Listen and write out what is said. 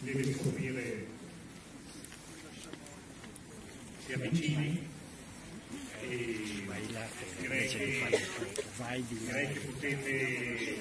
si deve scoprire si avvicini e Vai là, direi che, vai direi che potete